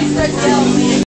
extra